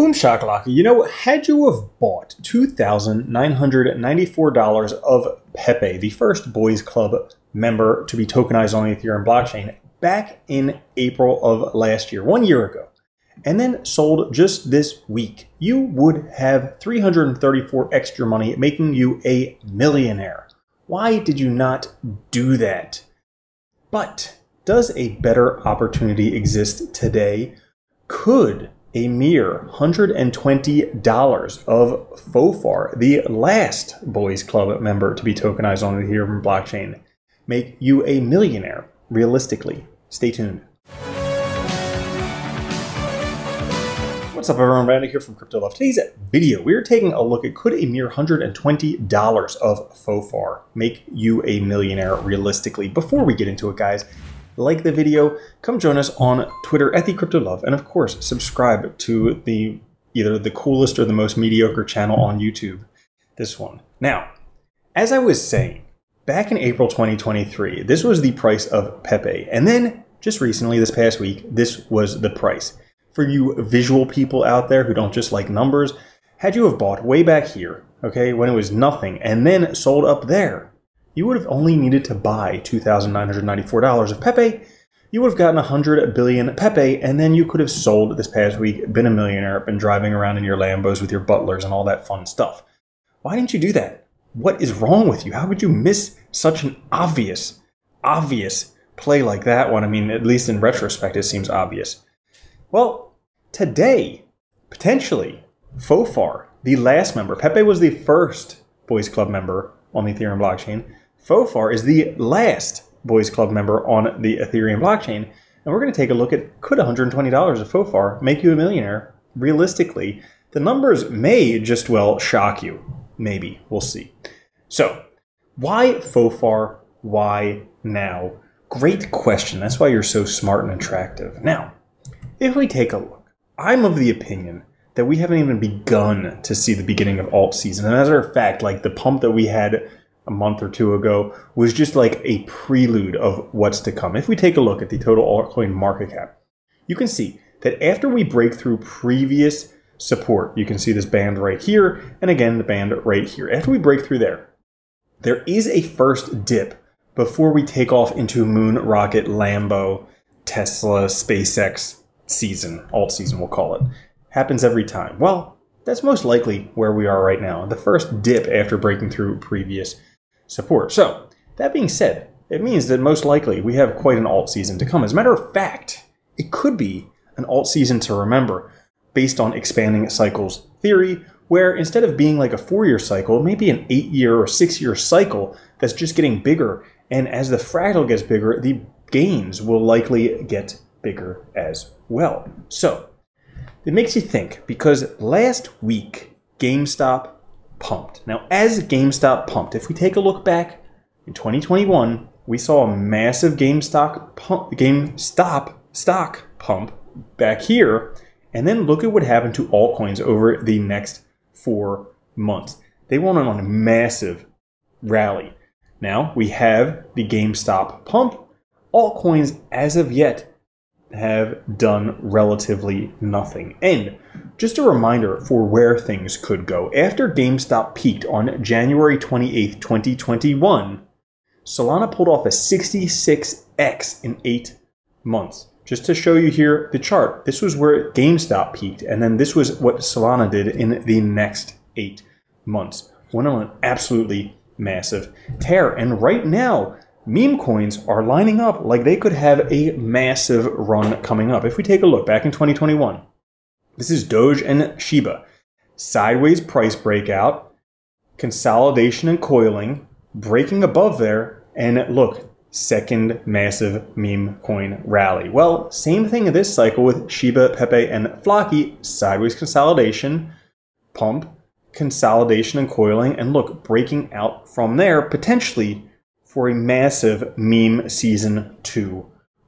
Boom shakalaka. You know, had you have bought $2,994 of Pepe, the first Boys Club member to be tokenized on the Ethereum blockchain, back in April of last year, one year ago, and then sold just this week, you would have 334 extra money, making you a millionaire. Why did you not do that? But does a better opportunity exist today? Could a mere $120 of Fofar, the last Boys Club member to be tokenized on the Ethereum blockchain, make you a millionaire realistically? Stay tuned. What's up everyone, Randy here from Crypto Love. Today's video, we're taking a look at could a mere $120 of Fofar make you a millionaire realistically? Before we get into it guys, like the video, come join us on Twitter at the Crypto Love, and of course, subscribe to the either the coolest or the most mediocre channel on YouTube, this one. Now, as I was saying, back in April 2023, this was the price of Pepe, and then just recently, this past week, this was the price for you visual people out there who don't just like numbers, had you have bought way back here, okay, when it was nothing, and then sold up there, you would have only needed to buy $2,994 of Pepe. You would have gotten 100 billion Pepe, and then you could have sold this past week, been a millionaire, been driving around in your Lambos with your butlers and all that fun stuff. Why didn't you do that? What is wrong with you? How could you miss such an obvious, obvious play like that one? I mean, at least in retrospect, it seems obvious. Well, today, potentially, Fofar, the last member, Pepe was the first Boys Club member on the Ethereum blockchain. Fofar is the last Boys Club member on the Ethereum blockchain. And we're going to take a look at could $120 of Fofar make you a millionaire? Realistically, the numbers may just well shock you. Maybe. We'll see. So, why Fofar? Why now? Great question. That's why you're so smart and attractive. Now, if we take a look, I'm of the opinion that we haven't even begun to see the beginning of alt season. And as a matter of fact, like the pump that we had a month or two ago was just like a prelude of what's to come. If we take a look at the total altcoin market cap, you can see that after we break through previous support, you can see this band right here, and again the band right here. After we break through there, there is a first dip before we take off into Moon Rocket, Lambo, Tesla, SpaceX, season, alt season we'll call it, happens every time? Well, that's most likely where we are right now, the first dip after breaking through previous support. So, that being said, it means that most likely we have quite an alt season to come. As a matter of fact, it could be an alt season to remember based on expanding cycles theory, where instead of being like a four year cycle, maybe an eight year or six year cycle that's just getting bigger. And as the fractal gets bigger, the gains will likely get bigger as well. So, it makes you think because last week GameStop pumped. Now, as GameStop pumped, if we take a look back in 2021, we saw a massive GameStop pump, GameStop stock pump back here, and then look at what happened to altcoins over the next four months. They went on a massive rally. Now we have the GameStop pump. Altcoins, as of yet, have done relatively nothing. And just a reminder for where things could go. After GameStop peaked on January 28th, 2021, Solana pulled off a 66x in eight months. Just to show you here the chart, this was where GameStop peaked, and then this was what Solana did in the next eight months. Went on an absolutely massive tear. And right now, meme coins are lining up like they could have a massive run coming up. If we take a look back in 2021, this is Doge and Shiba. Sideways price breakout, consolidation and coiling, breaking above there, and look, second massive meme coin rally. Well, same thing in this cycle with Shiba, Pepe, and Floki. Sideways consolidation, pump, consolidation and coiling, and look, breaking out from there, potentially for a massive meme season 2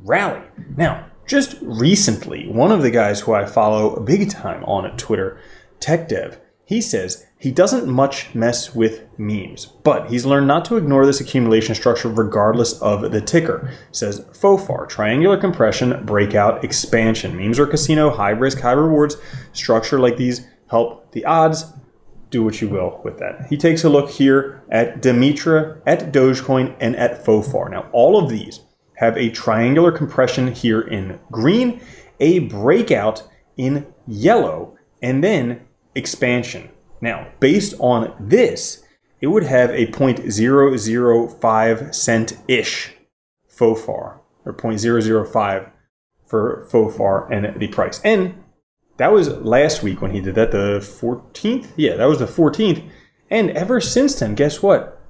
rally. Now, just recently, one of the guys who I follow big time on Twitter, TechDev, He says he doesn't much mess with memes, but he's learned not to ignore this accumulation structure regardless of the ticker. Says FOFAR, triangular compression, breakout, expansion. Memes are casino, high risk, high rewards. Structure like these help the odds. Do what you will with that. He takes a look here at Demetra, at Dogecoin, and at FOFAR. Now, all of these have a triangular compression here in green, a breakout in yellow, and then expansion. Now, based on this, it would have a 0.005 cent ish FOFAR, or 0.005 for FOFAR and the price. And that was last week when he did that, the 14th? Yeah, that was the 14th. And ever since then, guess what?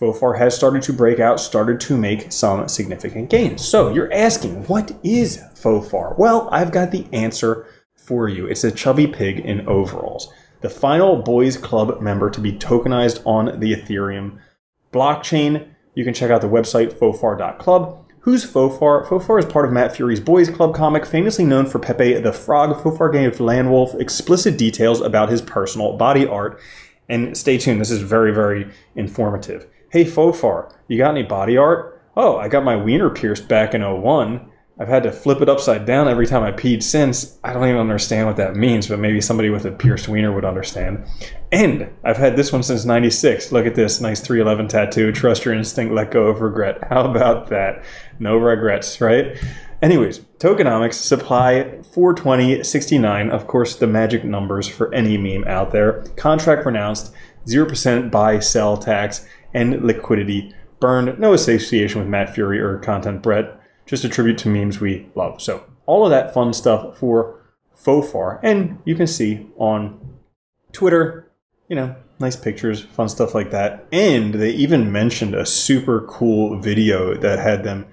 FOFAR has started to break out, started to make some significant gains. So you're asking, what is FOFAR? Well, I've got the answer for you. It's a chubby pig in overalls. The final boys club member to be tokenized on the Ethereum blockchain. You can check out the website fofar.club. Who's Fofar? Fofar is part of Matt Furie's Boys Club comic, famously known for Pepe the Frog. Fofar gave Landwolf explicit details about his personal body art. And stay tuned, this is very, very informative. Hey Fofar, you got any body art? Oh, I got my wiener pierced back in 01. I've had to flip it upside down every time I peed since. I don't even understand what that means, but maybe somebody with a pierced wiener would understand. And I've had this one since 96. Look at this nice 311 tattoo. Trust your instinct, let go of regret. How about that? No regrets, right? Anyways, tokenomics, supply 420.69. Of course, the magic numbers for any meme out there. Contract renounced, 0% buy sell tax, and liquidity burned. No association with Matt Furie or Content Brett just a tribute to memes we love. So all of that fun stuff for Fofar. And you can see on Twitter, you know, nice pictures, fun stuff like that. And they even mentioned a super cool video that had them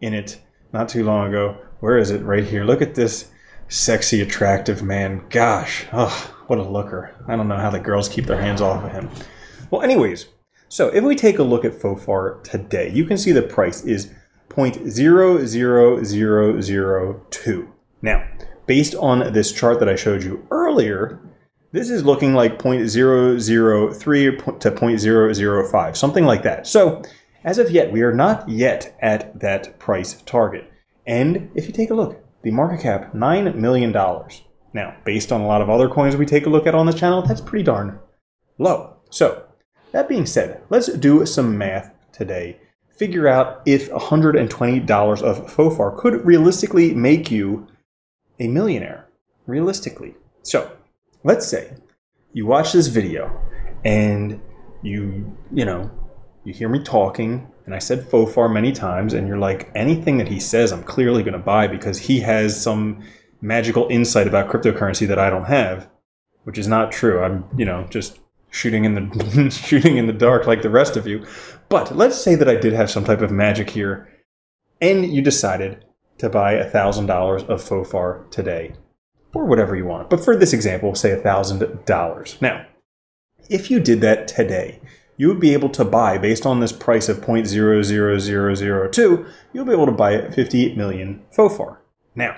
in it not too long ago. Where is it? Right here. Look at this sexy, attractive man. Gosh, oh, what a looker. I don't know how the girls keep their hands off of him. Well, anyways, so if we take a look at Fofar today, you can see the price is 0.00002. Now, based on this chart that I showed you earlier, this is looking like 0.003 to 0.005, something like that. So, as of yet, we are not yet at that price target. And if you take a look, the market cap, $9 million. Now, based on a lot of other coins we take a look at on the channel, that's pretty darn low. So, that being said, let's do some math today figure out if $120 of FOFAR could realistically make you a millionaire. Realistically. So, let's say you watch this video and you, you know, you hear me talking and I said FOFAR many times and you're like, anything that he says, I'm clearly going to buy because he has some magical insight about cryptocurrency that I don't have, which is not true. I'm, you know, just shooting in the shooting in the dark like the rest of you. But let's say that I did have some type of magic here, and you decided to buy a thousand dollars of Fofar today, or whatever you want. But for this example, say a thousand dollars. Now, if you did that today, you would be able to buy, based on this price of 0.00002, you'll be able to buy 50 million Fofar. Now,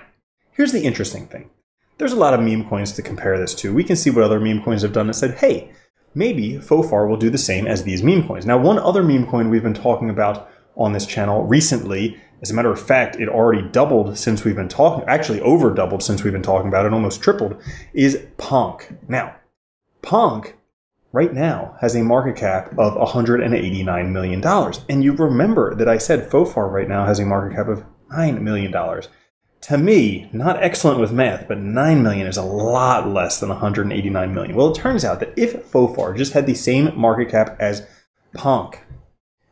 here's the interesting thing. There's a lot of meme coins to compare this to. We can see what other meme coins have done and said, hey, maybe Fofar will do the same as these meme coins. Now, one other meme coin we've been talking about on this channel recently, as a matter of fact, it already doubled since we've been talking, actually over doubled since we've been talking about it, almost tripled, is Ponk. Now, Ponk right now has a market cap of $189 million. And you remember that I said Fofar right now has a market cap of $9 million to me, not excellent with math, but 9 million is a lot less than 189 million. Well, it turns out that if Fofar just had the same market cap as Ponk,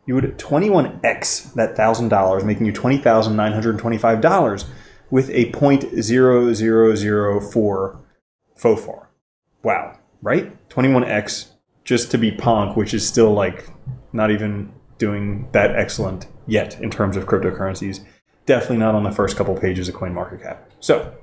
you would 21x that $1,000, making you $20,925 with a 0.0004 Fofar. Wow, right? 21x just to be Ponk, which is still like not even doing that excellent yet in terms of cryptocurrencies definitely not on the first couple pages of CoinMarketCap. So,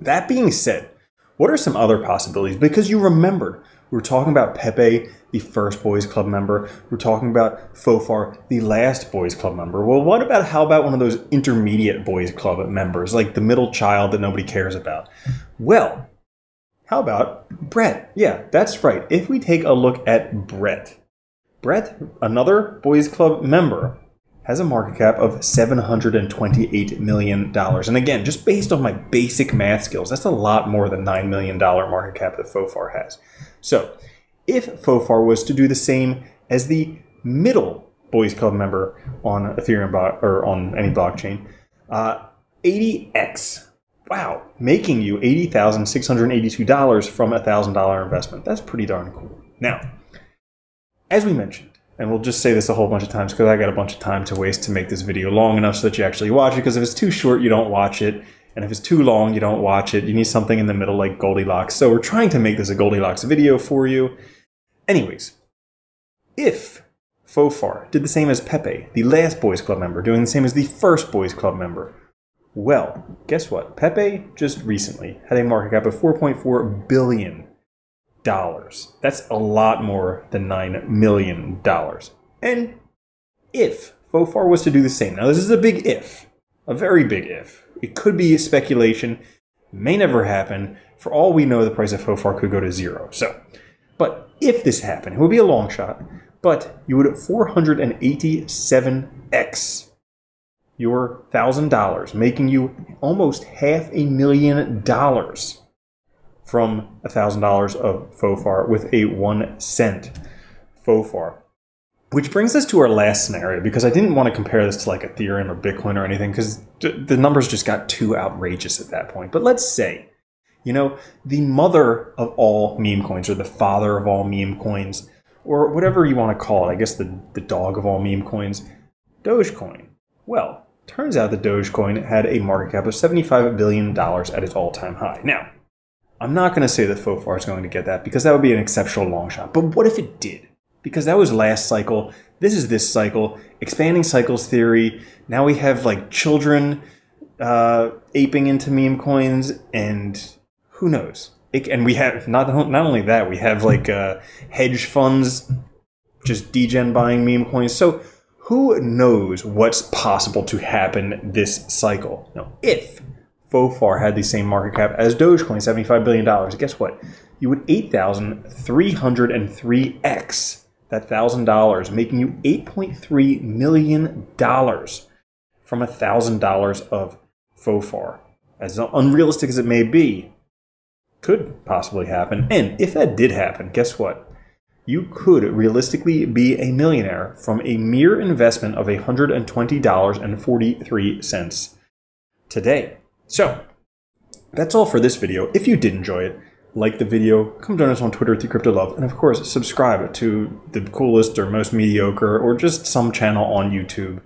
that being said, what are some other possibilities? Because you remembered we were talking about Pepe, the first Boys Club member. We are talking about Fofar, the last Boys Club member. Well, what about how about one of those intermediate Boys Club members, like the middle child that nobody cares about? Well, How about Brett? Yeah, that's right. If we take a look at Brett, Brett, another Boys Club member, has a market cap of $728 million. And again, just based on my basic math skills, that's a lot more than $9 million market cap that Fofar has. So, if Fofar was to do the same as the middle Boys Club member on Ethereum or on any blockchain, uh, 80x. Wow, making you $80,682 from a $1,000 investment. That's pretty darn cool. Now, as we mentioned, and we'll just say this a whole bunch of times because I got a bunch of time to waste to make this video long enough so that you actually watch it. Because if it's too short, you don't watch it. And if it's too long, you don't watch it. You need something in the middle like Goldilocks. So we're trying to make this a Goldilocks video for you. Anyways, if Fofar did the same as Pepe, the last Boys Club member, doing the same as the first Boys Club member, well, guess what? Pepe just recently had a market cap of 4.4 billion dollars. That's a lot more than nine million dollars. And if Fofar was to do the same, now this is a big if, a very big if. It could be speculation, may never happen. For all we know, the price of Fofar could go to zero. So, but if this happened, it would be a long shot. But you would 487x your thousand dollars, making you almost half a million dollars from $1,000 of FOFAR with a one cent FOFAR. Which brings us to our last scenario because I didn't want to compare this to like Ethereum or Bitcoin or anything because the numbers just got too outrageous at that point. But let's say, you know, the mother of all meme coins or the father of all meme coins or whatever you want to call it, I guess the, the dog of all meme coins, Dogecoin. Well, turns out that Dogecoin had a market cap of $75 billion at its all time high. Now, I'm not going to say that Fofar is going to get that because that would be an exceptional long shot. But what if it did? Because that was last cycle. This is this cycle. Expanding cycles theory. Now we have like children uh, aping into meme coins, and who knows? It, and we have not not only that, we have like uh, hedge funds just degen buying meme coins. So who knows what's possible to happen this cycle? Now, if Fofar had the same market cap as Dogecoin, $75 billion. Guess what? You would 8,303x that $1,000, making you $8.3 million from $1,000 of Fofar. As unrealistic as it may be, could possibly happen. And if that did happen, guess what? You could realistically be a millionaire from a mere investment of $120.43 today. So, that's all for this video. If you did enjoy it, like the video, come join us on Twitter at Crypto Love, and of course, subscribe to the coolest or most mediocre or just some channel on YouTube.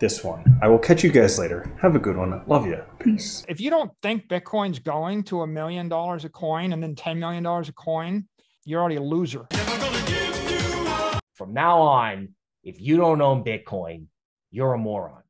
This one. I will catch you guys later. Have a good one. Love you. Peace. If you don't think Bitcoin's going to a million dollars a coin and then $10 million a coin, you're already a loser. From now on, if you don't own Bitcoin, you're a moron.